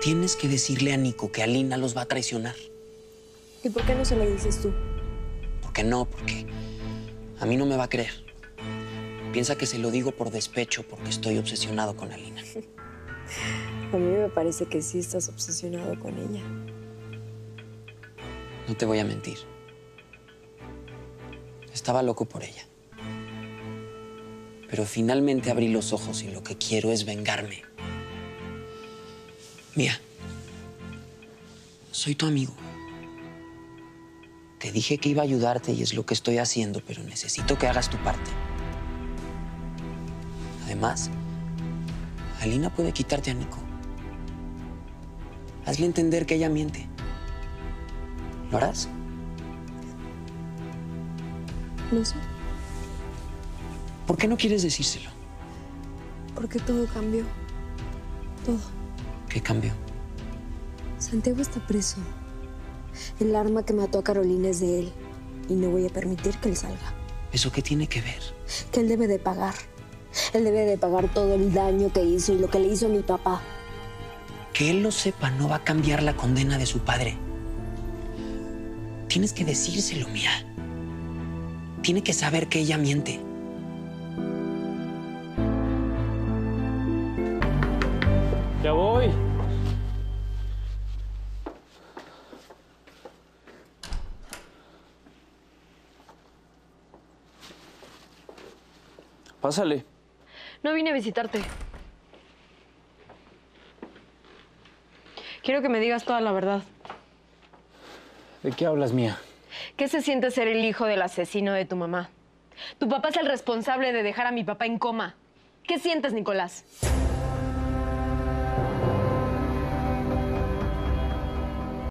Tienes que decirle a Nico que Alina los va a traicionar. ¿Y por qué no se lo dices tú? ¿Por qué no? Porque a mí no me va a creer. Piensa que se lo digo por despecho porque estoy obsesionado con Alina. A mí me parece que sí estás obsesionado con ella. No te voy a mentir. Estaba loco por ella. Pero finalmente abrí los ojos y lo que quiero es vengarme. Mía, soy tu amigo. Te dije que iba a ayudarte y es lo que estoy haciendo, pero necesito que hagas tu parte. Además, Alina puede quitarte a Nico. Hazle entender que ella miente. ¿Lo harás? No sé, ¿Por qué no quieres decírselo? porque todo cambió. Todo. ¿Qué cambió? Santiago está preso. El arma que mató a Carolina es de él. Y no voy a permitir que él salga. ¿Eso qué tiene que ver? Que él debe de pagar. Él debe de pagar todo el daño que hizo y lo que le hizo a mi papá. Que él lo sepa no va a cambiar la condena de su padre. Tienes que decírselo, Mía. Tiene que saber que ella miente. Ya voy. Pásale. No vine a visitarte. Quiero que me digas toda la verdad. ¿De qué hablas, mía? ¿Qué se siente ser el hijo del asesino de tu mamá? Tu papá es el responsable de dejar a mi papá en coma. ¿Qué sientes, Nicolás?